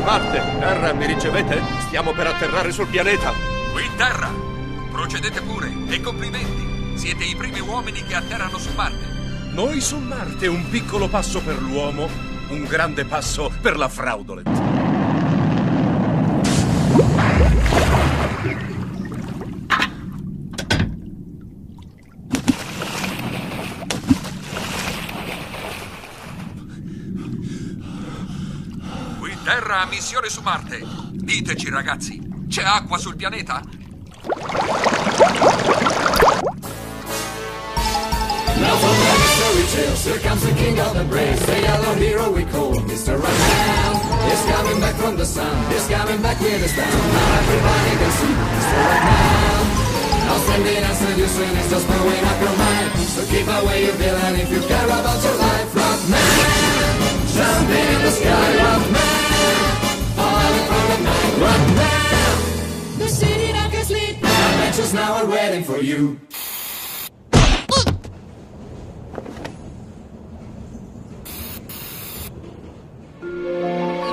Marte. Terra, mi ricevete? Stiamo per atterrare sul pianeta. Qui Terra. Procedete pure e complimenti. Siete i primi uomini che atterrano su Marte. Noi su Marte un piccolo passo per l'uomo, un grande passo per la fraudolent. Missione su Marte. Diteci, ragazzi, c'è acqua sul pianeta? Now from the story tales, here comes the king of the brave, the yellow hero we call Mr. Ragman. He's coming back from the sun, he's coming back with his band. Now everybody can see Mr. Ragman. Now standing and seducing is just blowing up your mind. So keep away your villain if you care about your life, Rockman. Jumping in the sky, Adventures now are waiting for you.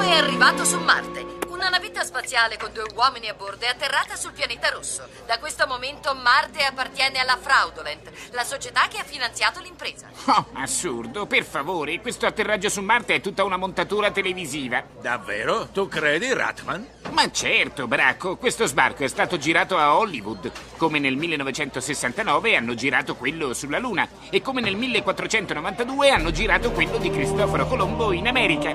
È arrivato su Marte. Una navetta spaziale con due uomini a bordo è atterrata sul pianeta rosso. Da questo momento Marte appartiene alla Fraudolent, la società che ha finanziato l'impresa. Oh, assurdo, per favore, questo atterraggio su Marte è tutta una montatura televisiva. Davvero? Tu credi, Ratman? Ma certo, Bracco, questo sbarco è stato girato a Hollywood, come nel 1969 hanno girato quello sulla Luna e come nel 1492 hanno girato quello di Cristoforo Colombo in America.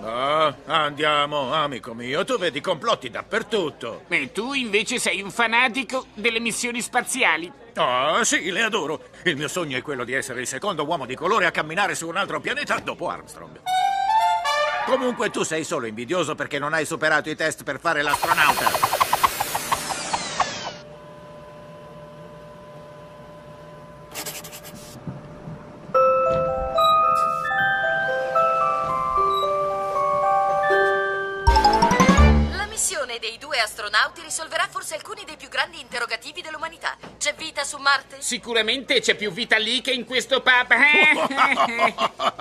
Ah, andiamo, amico mio, tu vedi complotti dappertutto. E tu invece sei un fanatico delle missioni spaziali. Ah, sì, le adoro. Il mio sogno è quello di essere il secondo uomo di colore a camminare su un altro pianeta dopo Armstrong. Comunque tu sei solo invidioso perché non hai superato i test per fare l'astronauta. La missione dei due astronauti risolverà forse alcuni dei più grandi interrogativi dell'umanità. C'è vita su Marte? Sicuramente c'è più vita lì che in questo pub.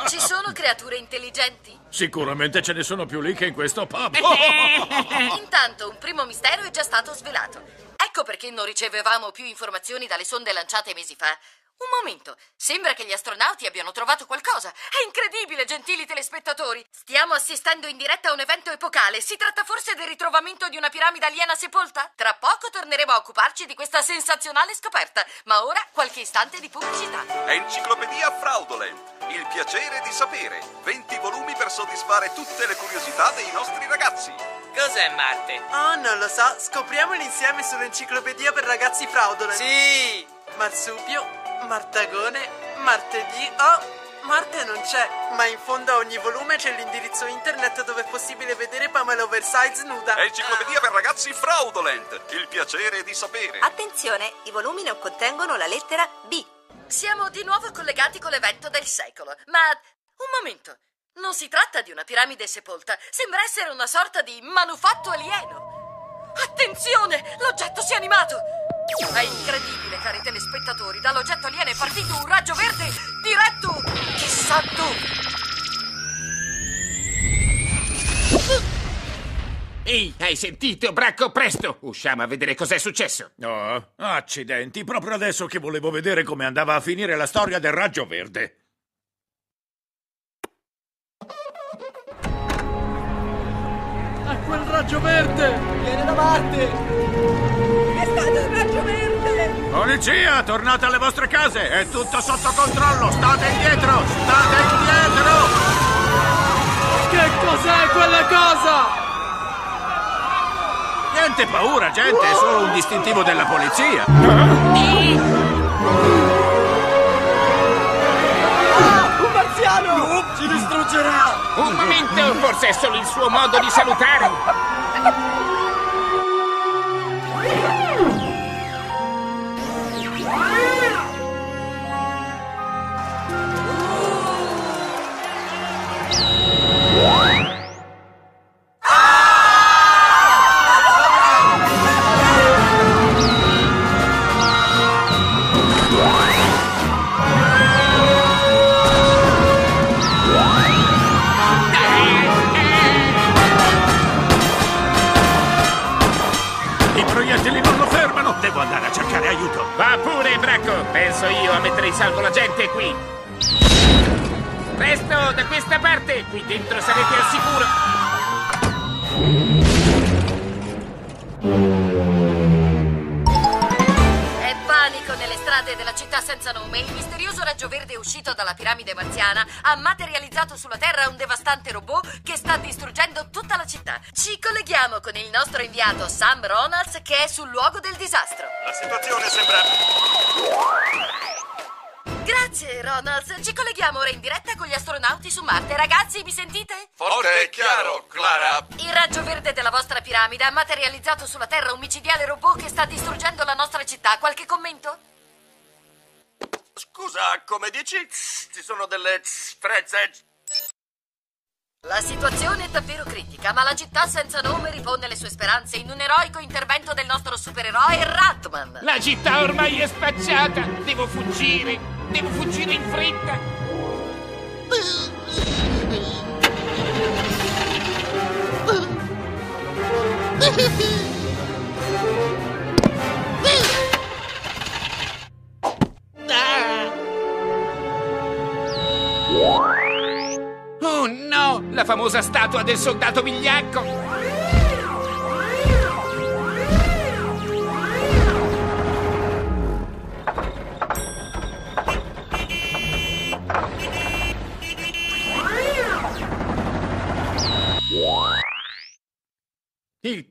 Ci sono creature intelligenti? Sicuramente ce ne sono più lì che in questo pub. Intanto un primo mistero è già stato svelato. Ecco perché non ricevevamo più informazioni dalle sonde lanciate mesi fa. Un momento, sembra che gli astronauti abbiano trovato qualcosa. È incredibile, gentili telespettatori. Stiamo assistendo in diretta a un evento epocale. Si tratta forse del ritrovamento di una piramide aliena sepolta? Tra poco torneremo a occuparci di questa sensazionale scoperta. Ma ora qualche istante di pubblicità. Enciclopedia Fraudolent. Il piacere di sapere. 20 volumi per soddisfare tutte le curiosità dei nostri ragazzi. Cos'è Marte? Oh, non lo so, scopriamolo insieme sull'enciclopedia per ragazzi fraudolent. Sì! Marsupio, martagone, martedì. Oh, Marte non c'è, ma in fondo a ogni volume c'è l'indirizzo internet dove è possibile vedere Pamela Oversize nuda. Enciclopedia per ragazzi Fraudolent. Il piacere di sapere. Attenzione, i volumi non contengono la lettera B. Siamo di nuovo collegati con l'evento del secolo. Ma un momento. Non si tratta di una piramide sepolta. Sembra essere una sorta di manufatto alieno. Attenzione! L'oggetto si è animato! È incredibile, cari telespettatori. Dall'oggetto alieno è partito un raggio verde diretto chissà dove. Ehi, hai sentito, Bracco? Presto! Usciamo a vedere cos'è successo. Oh, accidenti, proprio adesso che volevo vedere come andava a finire la storia del raggio verde. Quel raggio verde! Viene da Marte! È stato un raggio verde! Polizia, tornate alle vostre case! È tutto sotto controllo! State indietro! State indietro! Che cos'è quella cosa? Niente paura, gente, è solo un distintivo della polizia. Un forse è solo il suo modo di salutare. Mettere in salvo la gente qui! Presto, da questa parte! Qui dentro sarete al sicuro! È panico nelle strade della città senza nome. Il misterioso raggio verde uscito dalla piramide marziana ha materializzato sulla Terra un devastante robot che sta distruggendo tutta la città. Ci colleghiamo con il nostro inviato Sam Ronalds che è sul luogo del disastro. La situazione sembra... Grazie, Ronalds. Ci colleghiamo ora in diretta con gli astronauti su Marte. Ragazzi, mi sentite? Forte e chiaro, Clara. Il raggio verde della vostra piramide ha materializzato sulla Terra un micidiale robot che sta distruggendo la nostra città. Qualche commento? Scusa, come dici? Ci sono delle frezze. La situazione è davvero critica, ma la città senza nome ripone le sue speranze in un eroico intervento del nostro supereroe Ratman. La città ormai è spacciata! Devo fuggire! Devo fuggire in fretta! Oh no! La famosa statua del soldato vigliacco!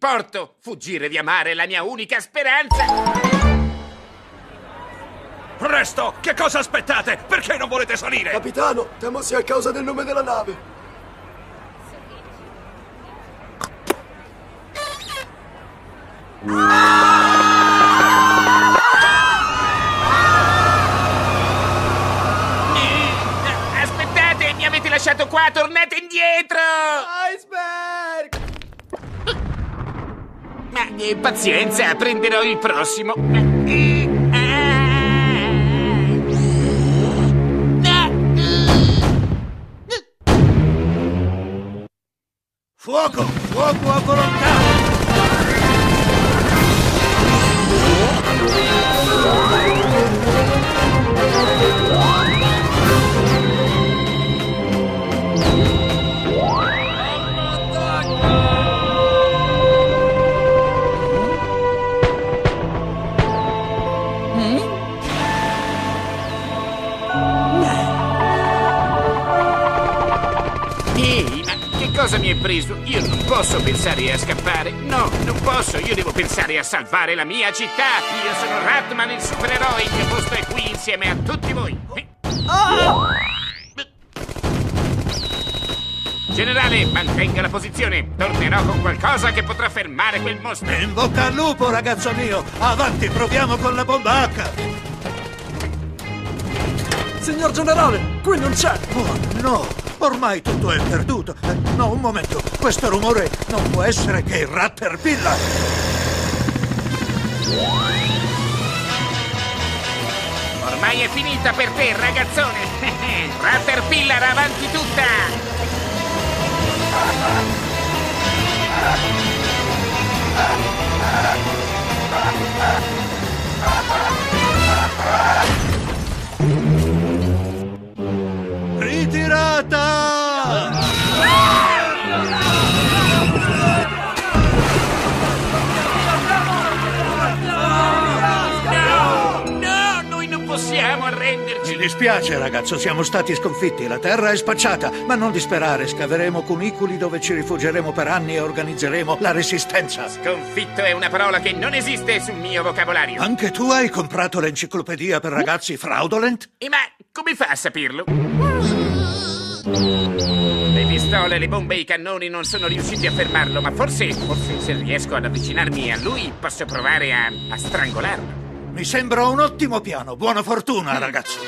Porto! Fuggire via mare è la mia unica speranza! Presto! Che cosa aspettate? Perché non volete salire? Capitano, temo sia a causa del nome della nave. Aspettate, mi avete lasciato qua, tornate indietro! Ma eh, pazienza, prenderò il prossimo. Pensare a scappare. No, non posso. Io devo pensare a salvare la mia città. Io sono Ratman, il supereroe. Il mio posto è qui insieme a tutti voi. Eh. Generale, mantenga la posizione. Tornerò con qualcosa che potrà fermare quel mostro. In bocca al lupo, ragazzo mio! Avanti, proviamo con la bomba H! Signor generale, qui non c'è! Oh, no! Ormai tutto è perduto! Eh, no, un momento! Questo rumore non può essere che il Ratterpillar! Ormai è finita per te, ragazzone. Ratterpillar avanti tutta. Ritirata! Dispiace, ragazzo, siamo stati sconfitti. La terra è spacciata, ma non disperare. Scaveremo cunicoli dove ci rifugieremo per anni e organizzeremo la resistenza. Sconfitto è una parola che non esiste sul mio vocabolario. Anche tu hai comprato l'enciclopedia per ragazzi fraudolent? E ma come fa a saperlo? Le pistole, le bombe e i cannoni non sono riusciti a fermarlo, ma forse, forse se riesco ad avvicinarmi a lui posso provare a, a strangolarlo. Mi sembra un ottimo piano. Buona fortuna, ragazzo.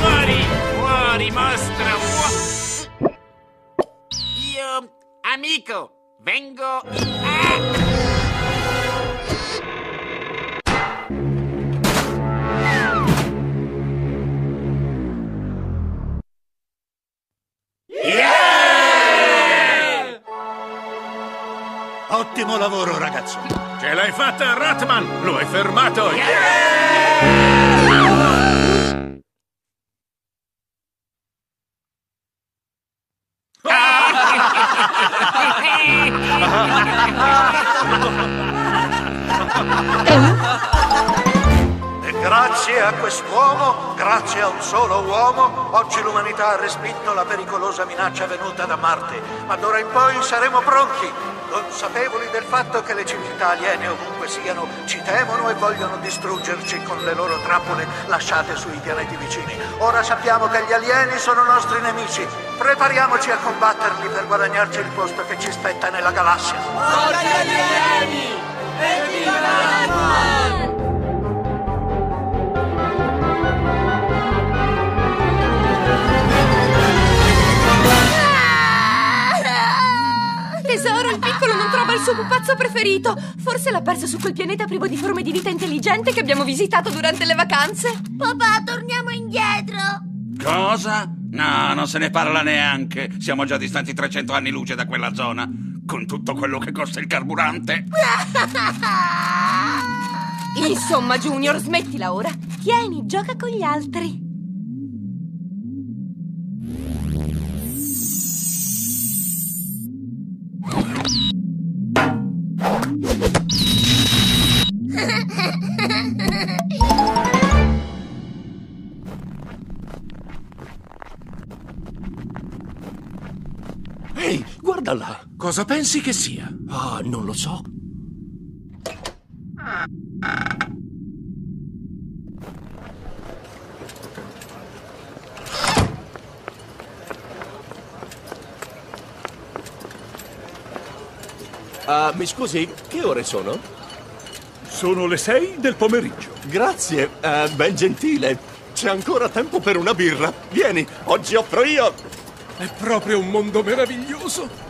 Muori, muori, mostro! Mu- Io, amico, vengo... Ah! Ottimo lavoro, ragazzo. Ce l'hai fatta, Ratman! Lo hai fermato! E grazie a quest'uomo, grazie a un solo uomo, oggi l'umanità ha respinto la pericolosa minaccia venuta da Marte. Ma d'ora in poi saremo pronti, consapevoli del fatto che le civiltà aliene ovunque siano ci temono e vogliono distruggerci con le loro trappole lasciate sui pianeti vicini. Ora sappiamo che gli alieni sono nostri nemici. Prepariamoci a combatterli per guadagnarci il posto che ci spetta nella galassia. Tesoro, suo pupazzo preferito. Forse l'ha perso su quel pianeta privo di forme di vita intelligente che abbiamo visitato durante le vacanze. Papà, torniamo indietro. Cosa? No, non se ne parla neanche. Siamo già distanti 300 anni luce da quella zona. Con tutto quello che costa il carburante. Insomma, Junior, smettila ora. Tieni, gioca con gli altri. Ehi, guarda là. Cosa pensi che sia? Ah, non lo so. Ah, mi scusi, che ore sono? Sono le sei del pomeriggio. Grazie, eh, ben gentile. C'è ancora tempo per una birra. Vieni, oggi offro io. È proprio un mondo meraviglioso.